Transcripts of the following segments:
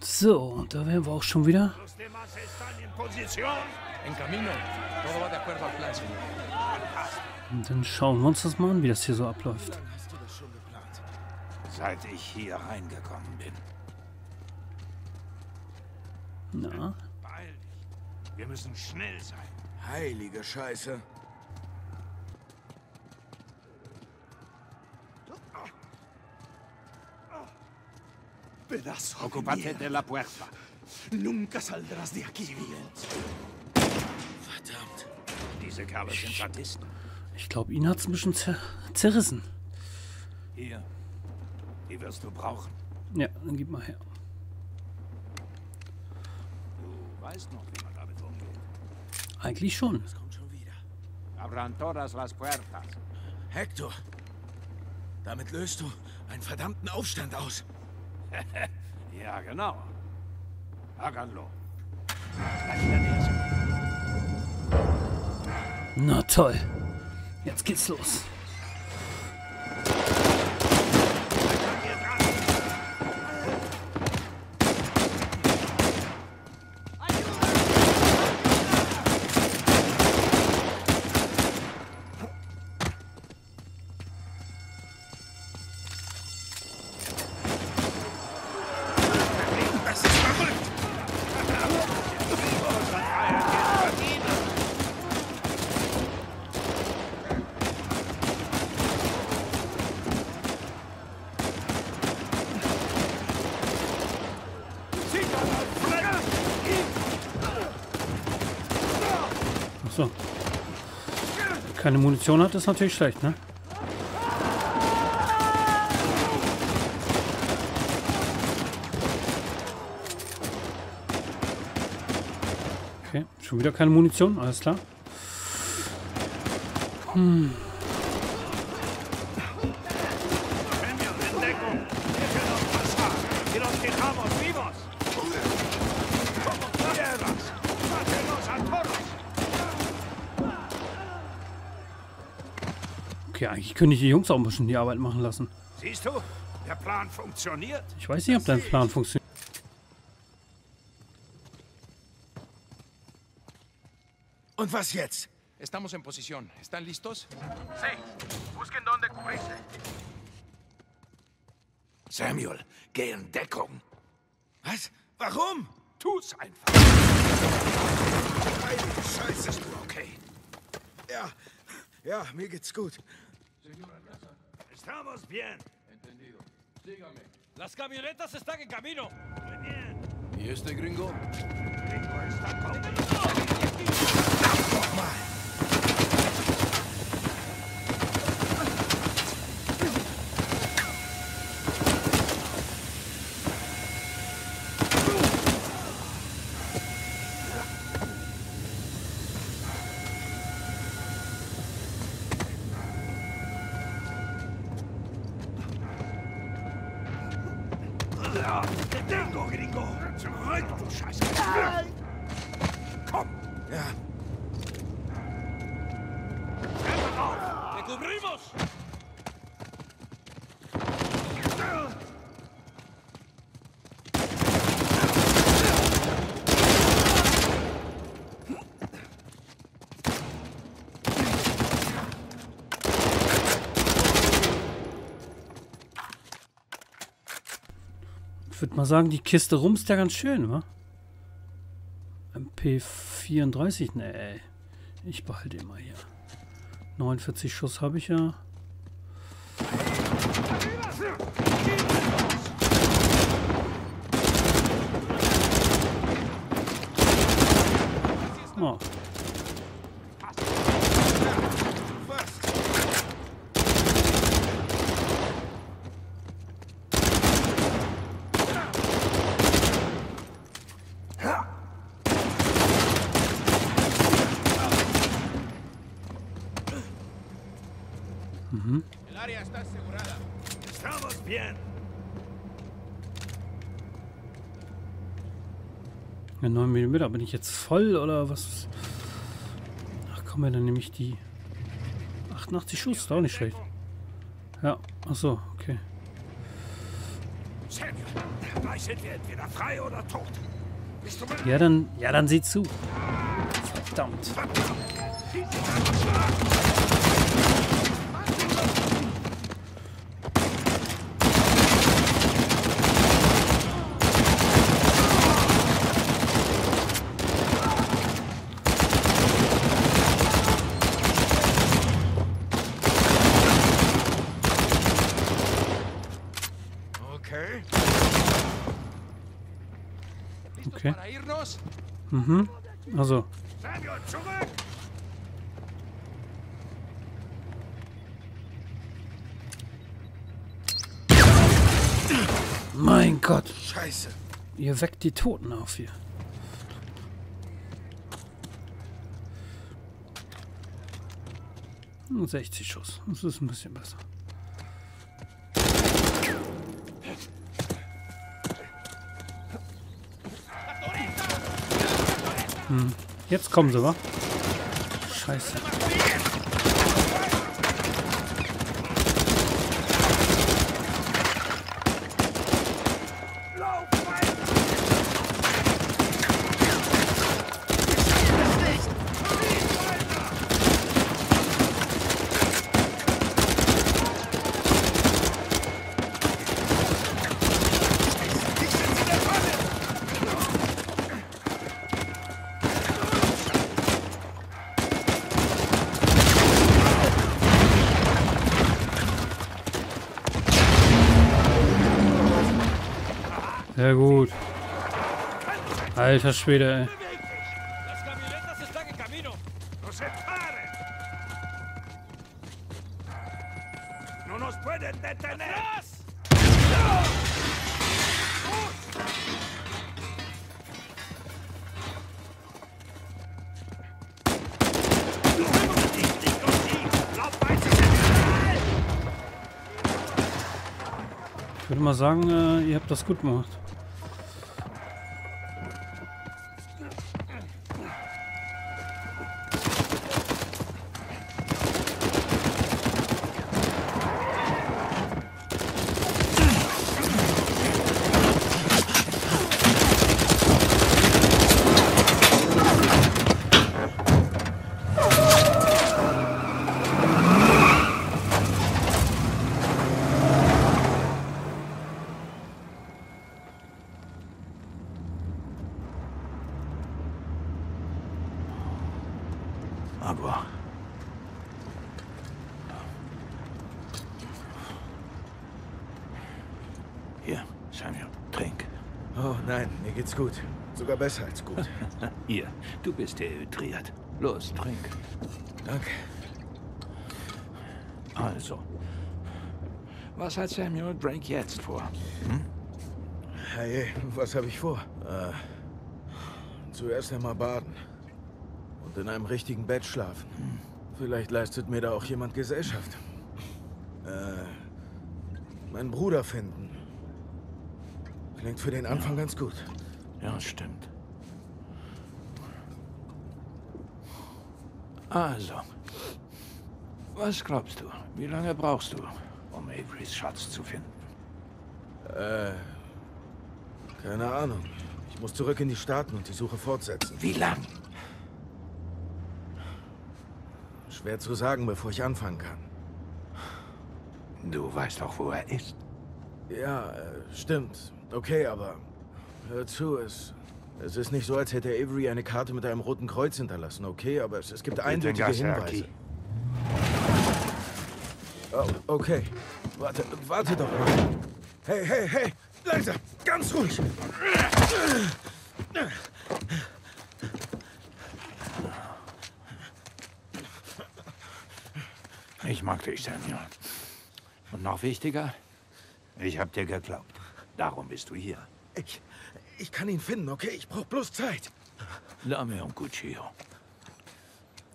So, und da wären wir auch schon wieder. Und dann schauen wir uns das mal an, wie das hier so abläuft. Seit ich hier reingekommen bin. Na. Wir müssen schnell sein. Heilige Scheiße. Pedazo de Ocupate mierda. de la puerta. Nunca saldrás de aquí bien. Verdammt. Diese Kerle sind Sadisten. ich glaube, ihn hat es ein bisschen zer zerrissen. Hier. Die wirst du brauchen. Ja, dann gib mal her. Du weißt noch, wie man damit umgeht. Eigentlich schon. Kommt schon wieder. Abran todas las puertas. Hector. Damit löst du einen verdammten Aufstand aus. Ja, genau. Nähe. Na toll. Jetzt geht's los. Das ist verrückt. Achso. Keine Munition hat, ist natürlich schlecht, ne? Okay, schon wieder keine Munition, alles klar. Premio könnte ich die Jungs auch ein bisschen die Arbeit machen lassen. Siehst du? Der Plan funktioniert. Ich weiß nicht, ob dein Plan funktioniert. Und was jetzt? Estamos en posición. ¿Están listos? Samuel, geh in Deckung. Was? Warum? Tu's einfach. Heilige Scheiße. Bist du okay? Ja. Ja, mir geht's gut. Estamos bien. Entendido. Sígame. Las camionetas están en camino. Muy bien. ¿Y este gringo? Gringo está conmigo. Gringo, Gringo. Zurück, du Scheiße. Komm. Ja. Sagen, die Kiste rumst ja ganz schön, wa? MP34, nee. Ich behalte mal hier. 49 Schuss habe ich ja. Oh, ja, 9 mm. Bin ich jetzt voll oder was? Ach komm, ja, dann nehme ich die 88 Schuss. Ist auch nicht schlecht. Ja, ach so, okay. Ja, dann, ja, dann sieh zu. Verdammt. Okay. ¿Listos Okay. para irnos? Mhm. Also, mein Gott. Scheiße. Ihr weckt die Toten auf hier. 60 Schuss. Das ist ein bisschen besser. Hm. Jetzt kommen sie, wa? Scheiße. Sehr gut. Alter Schwede, ey. Das gut gemacht. Agua. Hier, Samuel, trink. Oh nein, mir geht's gut. Sogar besser als gut. Hier, du bist dehydriert. Los, trink. Danke. Also. Was hat Samuel Drake jetzt vor? Hey, was habe ich vor? Äh, zuerst einmal baden. Und in einem richtigen Bett schlafen. Vielleicht leistet mir da auch jemand Gesellschaft. Äh, meinen Bruder finden. Klingt für den Anfang ganz gut. Ja, stimmt. Also. Was glaubst du? Wie lange brauchst du, um Averys Schatz zu finden? Äh, keine Ahnung. Ich muss zurück in die Staaten und die Suche fortsetzen. Wie lang? Schwer zu sagen, bevor ich anfangen kann. Du weißt doch, wo er ist. Ja, äh, stimmt. Okay, aber hör zu, es, es ist nicht so, als hätte Avery eine Karte mit einem roten Kreuz hinterlassen, okay? Aber es, es gibt eindeutige. Hinweise. Oh, okay. Warte, warte doch mal. Hey, hey, hey! Langsam! Ganz ruhig! Ich mag dich, Samuel. Und noch wichtiger, ich hab dir geglaubt. Darum bist du hier. Ich, ich kann ihn finden, okay? Ich brauche bloß Zeit. Dame und Cuchillo.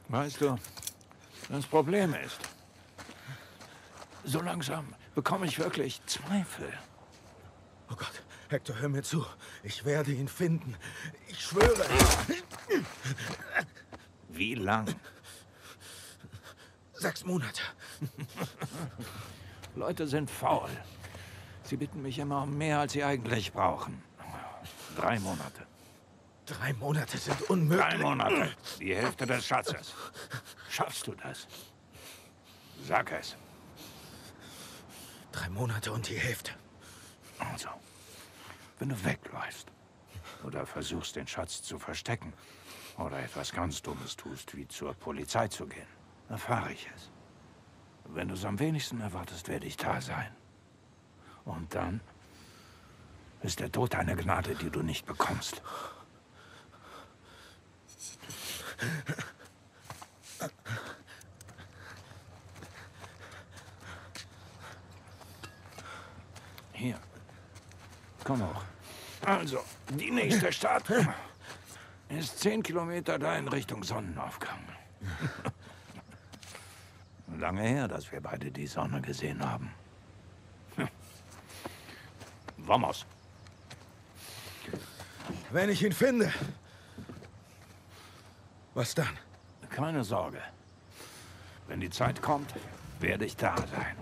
Weißt du, das Problem ist, so langsam bekomme ich wirklich Zweifel. Oh Gott, Hector, hör mir zu. Ich werde ihn finden. Ich schwöre. Wie lang? Sechs Monate. Leute sind faul. Sie bitten mich immer um mehr, als Sie eigentlich brauchen. Drei Monate. Drei Monate sind unmöglich. Drei Monate. Die Hälfte des Schatzes. Schaffst du das? Sag es. Drei Monate und die Hälfte. Also, wenn du wegläufst oder versuchst, den Schatz zu verstecken oder etwas ganz Dummes tust, wie zur Polizei zu gehen, erfahre ich es. Wenn du es am wenigsten erwartest, werde ich da sein. Und dann ist der Tod eine Gnade, die du nicht bekommst. Hier. Komm hoch. Also, die nächste Stadt ist zehn Kilometer da in Richtung Sonnenaufgang. Lange her, dass wir beide die Sonne gesehen haben. Vamos. Wenn ich ihn finde. Was dann? Keine Sorge. Wenn die Zeit kommt, werde ich da sein.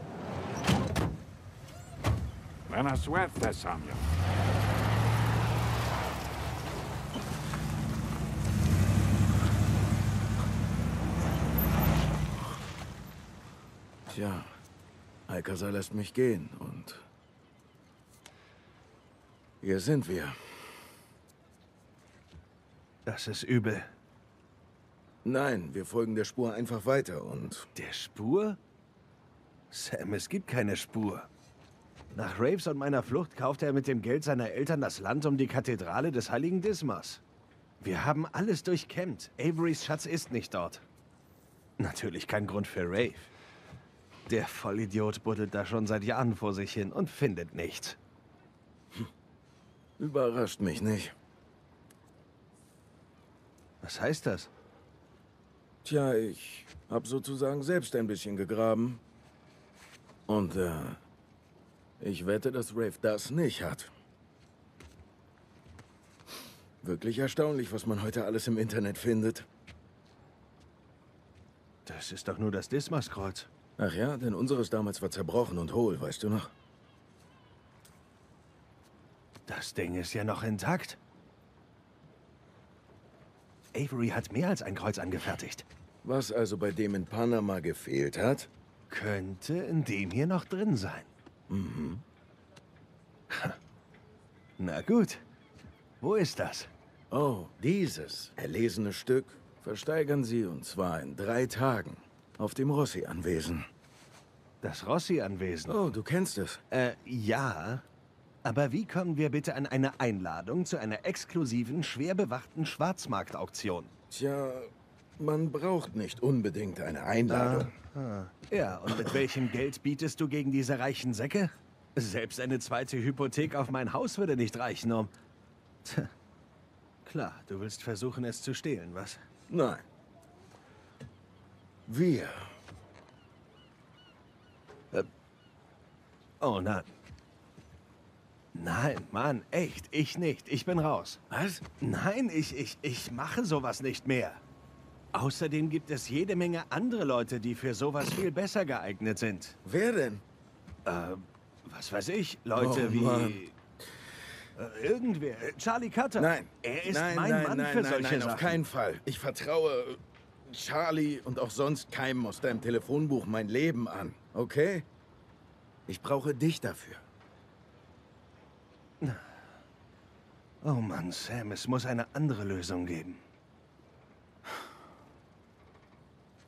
Buena suerte, Samuel. Tja, Alcazar lässt mich gehen und... Hier sind wir. Das ist übel. Nein, wir folgen der Spur einfach weiter und... Der Spur? Sam, es gibt keine Spur. Nach Raves und meiner Flucht kaufte er mit dem Geld seiner Eltern das Land um die Kathedrale des heiligen Dismas. Wir haben alles durchkämmt. Averys Schatz ist nicht dort. Natürlich kein Grund für Rave. Der Vollidiot buddelt da schon seit Jahren vor sich hin und findet nichts. Überrascht mich nicht. Was heißt das? Tja, ich hab sozusagen selbst ein bisschen gegraben. Und, äh, ich wette, dass Rave das nicht hat. Wirklich erstaunlich, was man heute alles im Internet findet. Das ist doch nur das Dismas-Kreuz. Ach ja, denn unseres damals war zerbrochen und hohl, weißt du noch? Das Ding ist ja noch intakt. Avery hat mehr als ein Kreuz angefertigt. Was also bei dem in Panama gefehlt hat? Könnte in dem hier noch drin sein. Mhm. Na gut. Wo ist das? Oh, dieses erlesene Stück versteigern Sie und zwar in drei Tagen auf dem Rossi-Anwesen. Das Rossi-Anwesen? Oh, du kennst es. Äh, ja. Aber wie kommen wir bitte an eine Einladung zu einer exklusiven, schwer bewachten Schwarzmarktauktion? Tja, man braucht nicht unbedingt eine Einladung. Ah, ja, und mit welchem Geld bietest du gegen diese reichen Säcke? Selbst eine zweite Hypothek auf mein Haus würde nicht reichen, um... Tja. Klar, du willst versuchen, es zu stehlen, was? Nein. Wir. Oh nein. Nein, Mann, echt, ich nicht. Ich bin raus. Was? Nein, ich, ich, ich mache sowas nicht mehr. Außerdem gibt es jede Menge andere Leute, die für sowas viel besser geeignet sind. Wer denn? Äh, was weiß ich, Leute Oh, wie... Mann. Äh, irgendwer. Charlie Cutter. Nein. Er ist nein, mein nein, Mann nein, für nein, solche nein, Sachen. auf keinen Fall. Ich vertraue Charlie und auch sonst keinem aus deinem Telefonbuch mein Leben an. Okay? Ich brauche dich dafür. Oh Mann, Sam, es muss eine andere Lösung geben.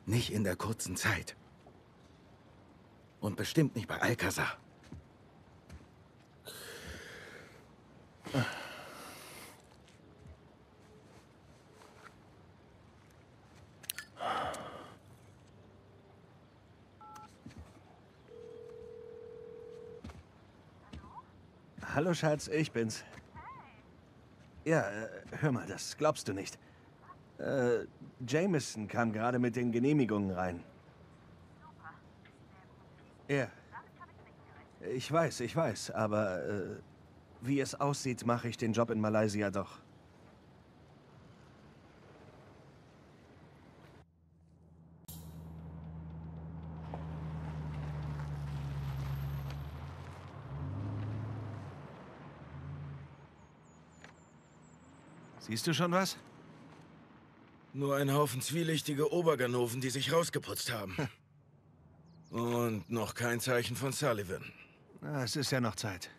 Nicht in der kurzen Zeit. Und bestimmt nicht bei Alcazar. Hallo Schatz, ich bin's. Ja, äh, hör mal, das glaubst du nicht. Äh, Jameson kam gerade mit den Genehmigungen rein. Ja. Ich weiß, ich weiß, aber äh, wie es aussieht, mache ich den Job in Malaysia doch. Siehst du schon was? Nur ein Haufen zwielichtige Oberganoven, die sich rausgeputzt haben. Und noch kein Zeichen von Sullivan. Na, es ist ja noch Zeit.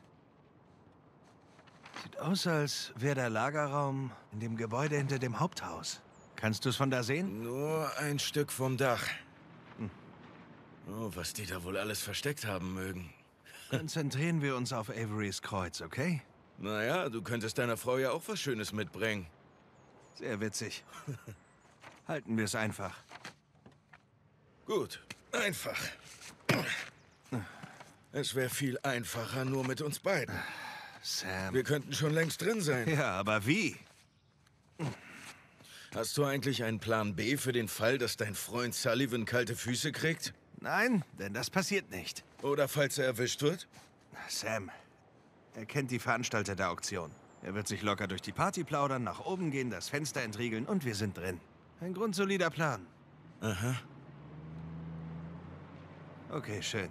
Sieht aus, als wäre der Lagerraum in dem Gebäude hinter dem Haupthaus. Kannst du es von da sehen? Nur ein Stück vom Dach. Oh, was die da wohl alles versteckt haben mögen. Konzentrieren wir uns auf Averys Kreuz, okay? Naja, du könntest deiner Frau ja auch was Schönes mitbringen. Sehr witzig. Halten wir es einfach. Gut, einfach. Es wäre viel einfacher nur mit uns beiden. Sam. Wir könnten schon längst drin sein. Ja, aber wie? Hast du eigentlich einen Plan B für den Fall, dass dein Freund Sullivan kalte Füße kriegt? Nein, denn das passiert nicht. Oder falls er erwischt wird? Sam, er kennt die Veranstalter der Auktion. Er wird sich locker durch die Party plaudern, nach oben gehen, das Fenster entriegeln und wir sind drin. Ein grundsolider Plan. Aha. Okay, schön.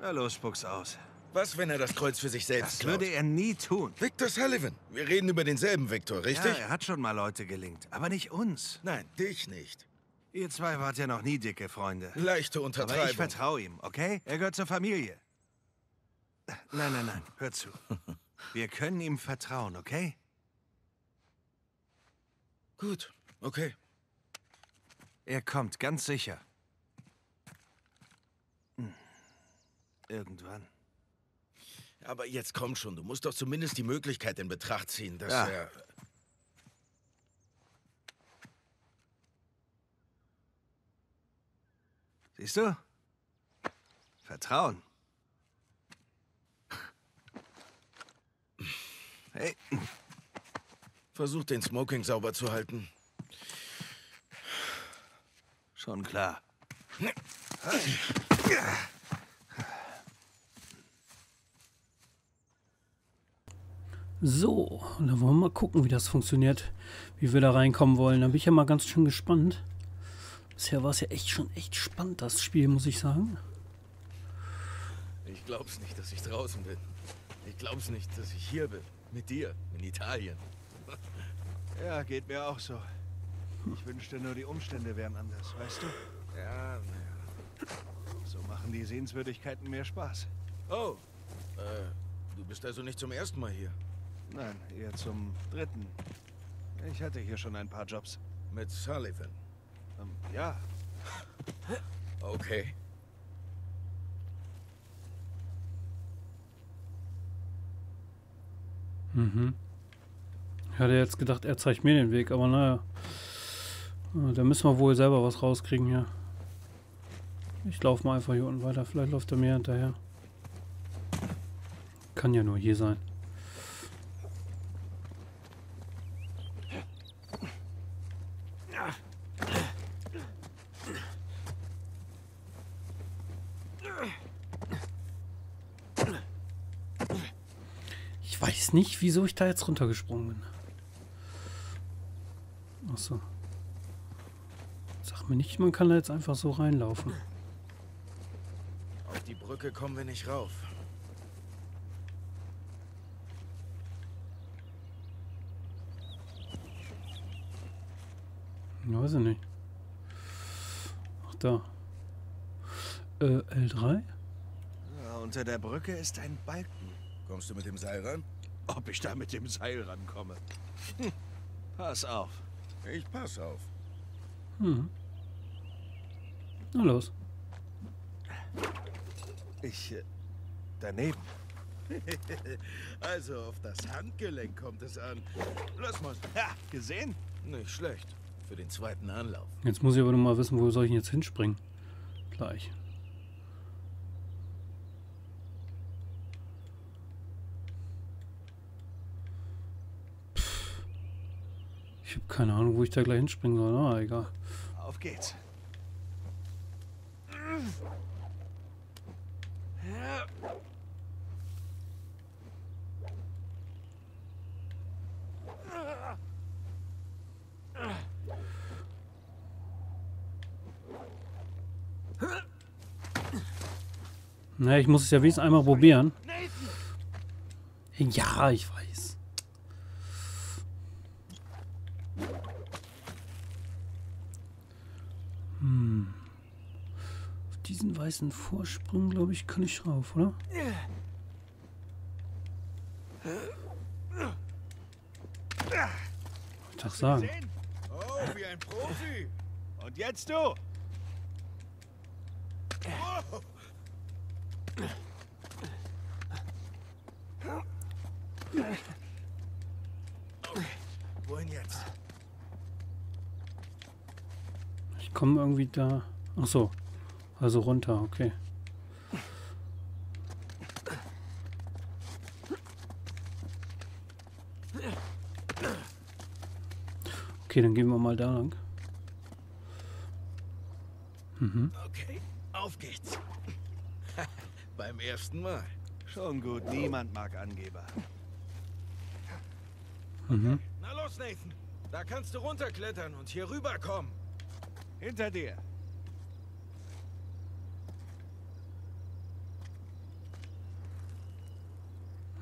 Na los, spuck's aus. Was, wenn er das Kreuz für sich selbst Das klaut? würde er nie tun. Victor Sullivan. Wir reden über denselben Victor, richtig? Ja, er hat schon mal Leute gelingt, aber nicht uns. Nein, dich nicht. Ihr zwei wart ja noch nie dicke Freunde. Leichte Aber ich Untertreibung. vertraue ihm, okay? Er gehört zur Familie. Nein, nein, nein, hör zu. Wir können ihm vertrauen, okay? Gut, okay. Er kommt, ganz sicher. Hm. Irgendwann. Aber jetzt komm schon, du musst doch zumindest die Möglichkeit in Betracht ziehen, dass Ja. er... Siehst du? Vertrauen. Hey, Versucht den Smoking sauber zu halten. schon klar. So, und dann wollen wir mal gucken, wie das funktioniert. Wie wir da reinkommen wollen. Da bin ich ja mal ganz schön gespannt. Bisher war es ja echt schon echt spannend, das Spiel, muss ich sagen. Ich glaub's nicht, dass ich draußen bin. Ich glaub's nicht, dass ich hier bin. Mit dir, in Italien. Ja, geht mir auch so. Ich wünschte nur, die Umstände wären anders, weißt du? Ja, naja. So machen die Sehenswürdigkeiten mehr Spaß. Oh, äh, du bist also nicht zum ersten Mal hier. Nein, eher zum dritten. Ich hatte hier schon ein paar Jobs. Mit Sullivan. Ähm, ja, Okay. Mhm. Ich hatte jetzt gedacht, er zeigt mir den Weg, aber naja. Äh, Da müssen wir wohl selber was rauskriegen hier. Ich laufe mal einfach hier unten weiter. Vielleicht läuft er mir hinterher. Kann ja nur hier sein. Ich weiß nicht, wieso ich da jetzt runtergesprungen bin. Achso. Sag mir nicht, man kann da jetzt einfach so reinlaufen. Auf die Brücke kommen wir nicht rauf. Ja, weiß ich nicht. Ach, da. Äh, L3? Ja, unter der Brücke ist ein Balken. Kommst du mit dem Seil ran? Ob ich da mit dem Seil rankomme? Hm. Pass auf. Ich pass auf. Hm. Na los. Ich. Äh, daneben. Also auf das Handgelenk kommt es an. Lass mal. Ja, gesehen? Nicht schlecht. Für den zweiten Anlauf. Jetzt muss ich aber noch mal wissen, wo soll ich denn jetzt hinspringen? Gleich. Ich habe keine Ahnung, wo ich da gleich hinspringen soll. Ah, egal. Auf geht's. Na, ich muss es ja wenigstens einmal probieren. Ja, ich weiß. Weißen Vorsprung, glaube ich, kann ich rauf, oder? Ich doch sagen. Oh, wie ein Profi. Und jetzt du. Oh, Wohin jetzt? Ich komme irgendwie da. Ach so. Also runter, okay. Okay, dann gehen wir mal da lang. Mhm. Okay, auf geht's. Beim ersten Mal. Schon gut, niemand mag Angeber. Mhm. Na los, Nathan. Da kannst du runterklettern und hier rüberkommen. hinter dir.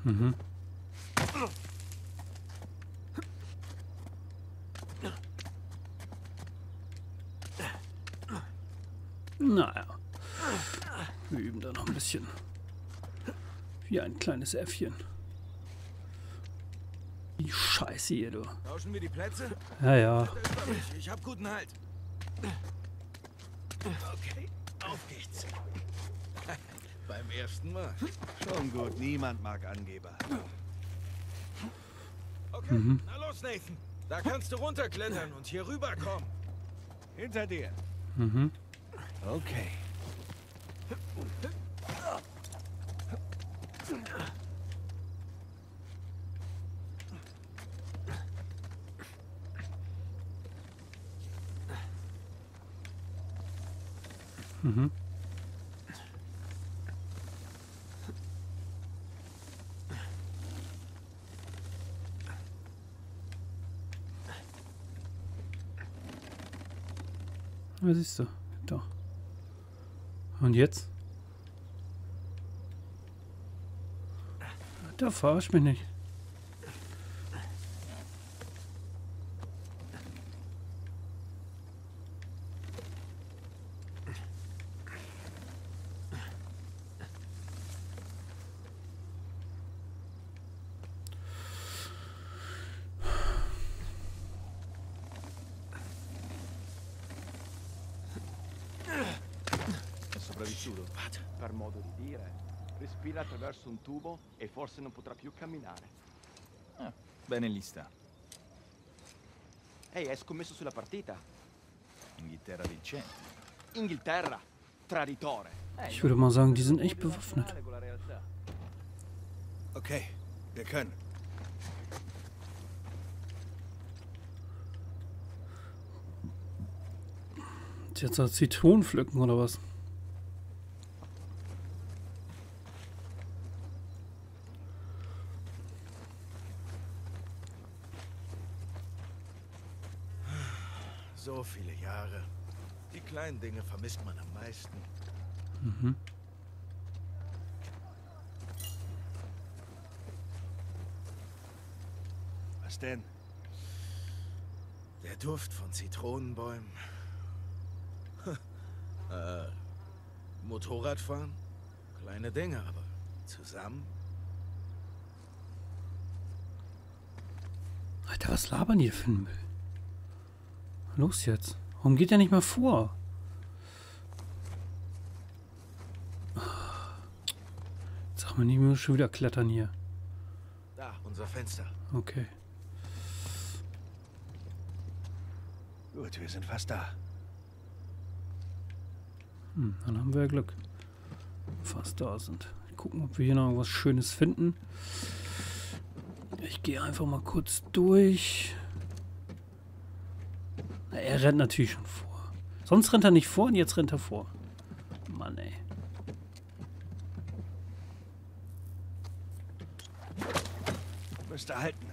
Mhm. Naja. Wir üben da noch ein bisschen. Wie ein kleines Äffchen. Die Scheiße hier, du. Tauschen wir die Plätze? Ja, ja. Ich hab guten Halt. Okay, auf geht's. Beim ersten Mal. Schon gut, niemand mag Angeber. Okay, na los, Nathan. Da kannst du runterklettern und hier rüberkommen. Hinter dir. Mhm. Okay. Mhm. Ja, siehst du. Da. Und jetzt? Da verarsch mich nicht. Sopravvissuto? Per modo di dire. Respira attraverso un tubo e forse non potrà più camminare. Bene lì sta. Ehi, hai scommesso sulla partita? Inghilterra vincente. Inghilterra, traditore. Eh, Ich würde mal sagen, die sind echt bewaffnet. Okay, wir können. Jetzt hat Zitronen pflücken oder was? So viele Jahre. Die kleinen Dinge vermisst man am meisten. Mhm. Was denn? Der Duft von Zitronenbäumen. äh, Motorradfahren? Kleine Dinge, aber zusammen? Alter, was labern die für ein Müll? Los jetzt. Warum geht der nicht mal vor? Sag mal, nicht mehr schon wieder klettern hier. Da, unser Fenster. Okay. Gut, wir sind fast da. Hm, dann haben wir ja Glück. Fast da sind. Gucken, ob wir hier noch irgendwas Schönes finden. Ich gehe einfach mal kurz durch. Na, er rennt natürlich schon vor. Sonst rennt er nicht vor und jetzt rennt er vor. Mann, ey. Müsste halten.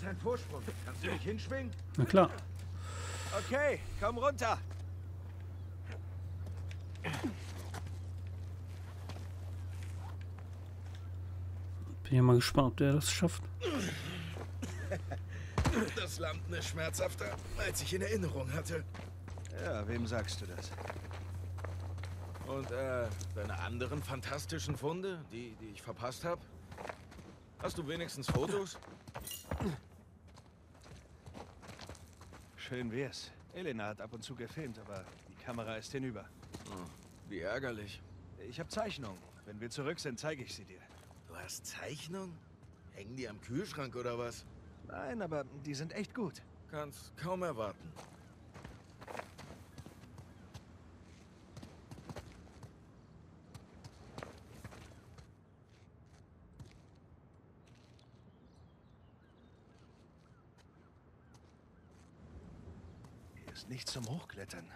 Ist ein Vorsprung. Kannst du dich hinschwingen? Na klar. Okay, komm runter. Bin ja mal gespannt, ob der das schafft. Das Landen ist schmerzhafter, als ich in Erinnerung hatte. Ja, wem sagst du das? Und äh, deine anderen fantastischen Funde, die, die ich verpasst habe? Hast du wenigstens Fotos? Schön wär's. Elena hat ab und zu gefilmt, aber die Kamera ist hinüber. Wie ärgerlich. Ich habe Zeichnungen. Wenn wir zurück sind, zeige ich sie dir. Du hast Zeichnungen? Hängen die am Kühlschrank oder was? Nein, aber die sind echt gut. Kannst kaum erwarten. Nichts zum Hochklettern.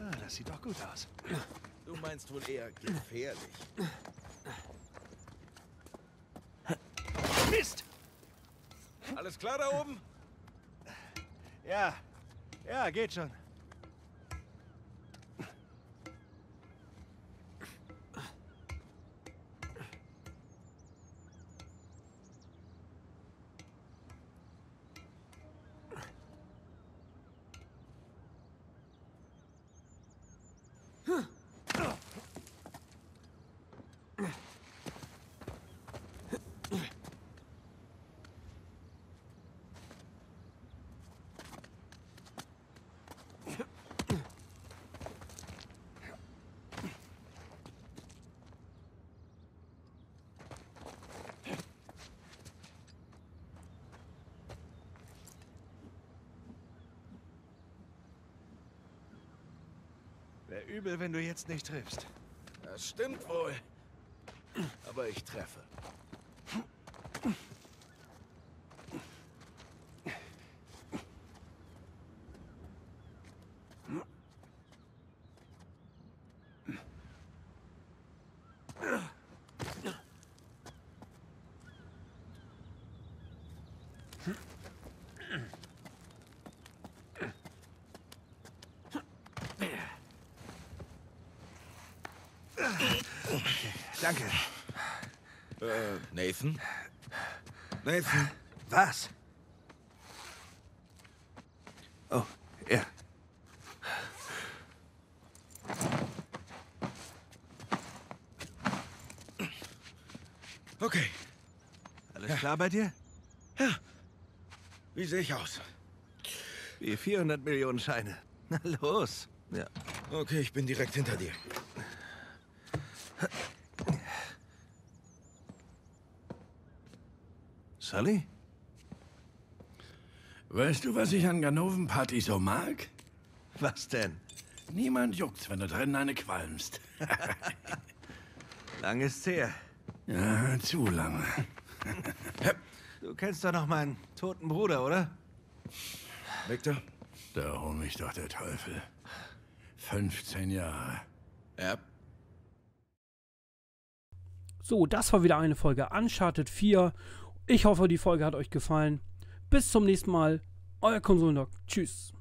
Ah, das sieht doch gut aus. Du meinst wohl eher gefährlich. Mist! Alles klar da oben? Ja, ja, geht schon. Wäre übel, wenn du jetzt nicht triffst. Das stimmt wohl. Aber ich treffe. Danke. Äh, Nathan? Nathan? Was? Oh, ja. Okay. Alles klar bei dir? Wie sehe ich aus? Wie 400 Millionen Scheine. Na los. Ja. Okay, ich bin direkt hinter dir. Sully? Weißt du, was ich an Ganoven-Party so mag? Was denn? Niemand juckt's, wenn du drinnen eine qualmst. Lang ist's her. Ja, zu lange. Du kennst doch noch meinen toten Bruder, oder? Victor? Da hol mich doch der Teufel. 15 Jahre. Ja. So, das war wieder eine Folge Uncharted 4. Ich hoffe, die Folge hat euch gefallen. Bis zum nächsten Mal. Euer Konsolendoc. Tschüss.